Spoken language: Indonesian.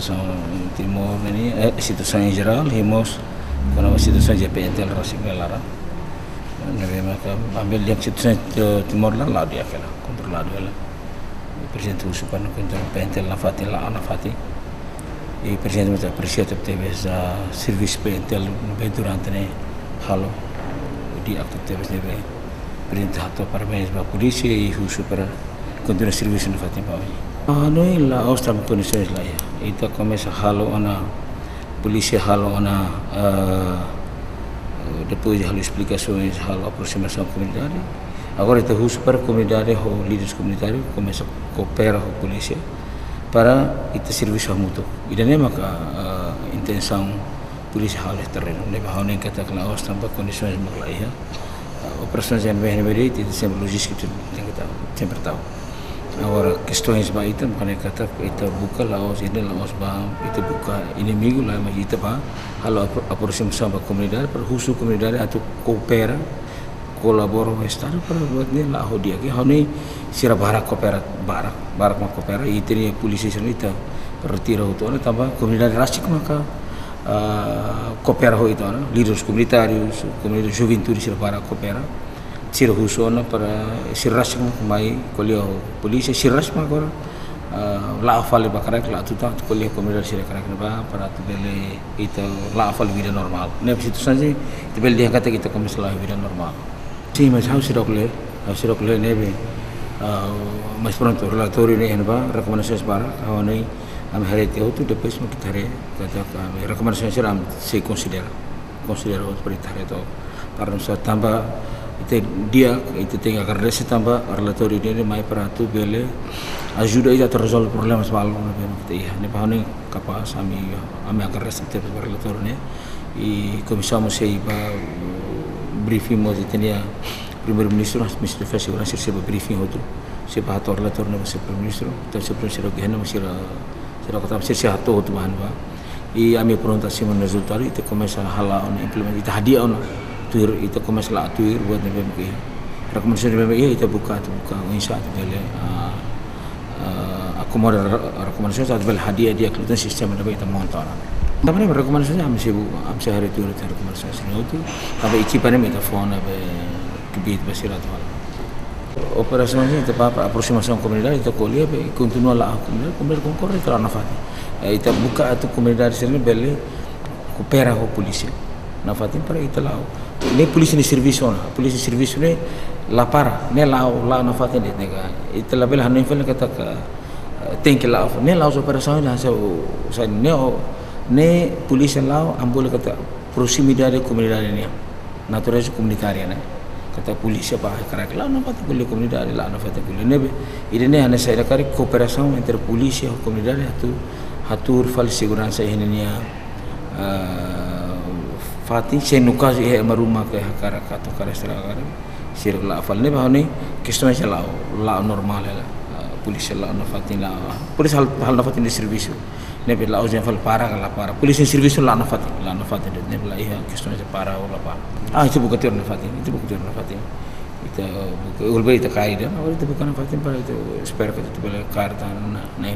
situação Timor ini eh, situação em geral rimos quando a situação PNT la rasik lara nebe maka ambil yang situação Timor la la dia kala controlado ela presidente usupan contra PNT la fati la ana fati e presidente meta presidente teve za serviço PNT bem durante ne halo di aktif teve nebe presidente hatto parabéns ba polícia e usu para continuar serviço na fati pa Ano la ostra condições lá ya. Ita começa halo ana polícia halo ana uh, depois halo explicações halo aproximação comunitária. Agora ita hus para comunidade ho líderes comunitários começa coopera com a polícia para ita serviço mútuo. Ida nem maka uh, intenção polícia halo terreno. Nem bahau nem kata kena ostra para condições maklai ya. Uh, operações yang bem beri itu sempre tem que tahu, sempre tahu. Agora, questões ba ita bukan kata ita buka laos ini laos ba ita buka inimigo lá mas ita ba halo aproximação ba comunidade para husu comunidade atau coopera colabora com o estado para buat ni lah dia ke hone sira barak coopera barak barak ma coopera ita ni polisi sini ita retira itu ana tambah comunidade rasik maka ho itu ana líderes comunitários comunidade juventude sira barak coopera sirras mo mai kolio polisi. Sirras ma agora uh, la afale bakarak la tuta kolio komunidad sira karak ba para tu bele ito la afale vida normal. Ne situ saja itu bele dia kata kita kami selalu vida normal. Si mas hau sira kole hau sira kole ne be mas pronto relatorio ne ba rekomendasi bara awani am hari itu tu depois mo kita re kata rekomendasi sira am se considera considera o para itu. Nós tambah itu dia itu tinggal kerja si tambah relatori dia mai peratu bele. Ajuda ida terresolve problemas malu na bem kita iya ni pahani kapas ami ami akan resepte per relator ni. E começamos a ir para briefing mo tinha primeiro ministro mas ministro fez segurança recebe briefing outro se para ator relator na você primeiro ministro então se primeiro será que hena masih será kata masih sihat tu tu bahan ba e ami pronto assim o resultado itu começa a hala on implement itu hadiah tuir itu lá tuir buat ni rekomendasi dari BMK itu buka itu buka. Insya Allah bele aku mau rekomendasi saat bel hadiah dia kelihatan sistem ada kita montor. Tapi ni rekomendasi am sih bu am sih hari itu ada rekomendasi. Itu tapi iki pada minta phone apa kebit basirat wala operasionalnya itu apa aproximação comunidade itu kuliah be continua lá comunidade comunidade concorre itu ana fati itu buka itu comunidade sini bele coopera com polícia na fati para itu lá ne polisi ni serviço na polisi serviço ne para ne la la na fate ne nega ite la bela hanin fel kata ka tem que la ne la operação la sa sa ne ne polisi la ambul kata proximidade comunidade ne natureza comunitária ne kata polisi apa karak la na fate kulle comunidade la na fate kulle ne ide ne hane sa kari cooperação entre polisi e comunidade hatu hatur fal segurança ini ne fati se nuka si he maruma ke hakara ka to kare sera kare sir la fal ne bahone kisto me la la normal la polis la no fati la polis hal hal no fati ni servicio ne be la o fal para la para polis ni servicio la no fati la no fati ne la iya kisto me para o la pa ah itu bukan tior no fati itu bukan tior no fati bukan ulbe itu kai dia awal itu bukan fati para itu spare ke itu bela karta na na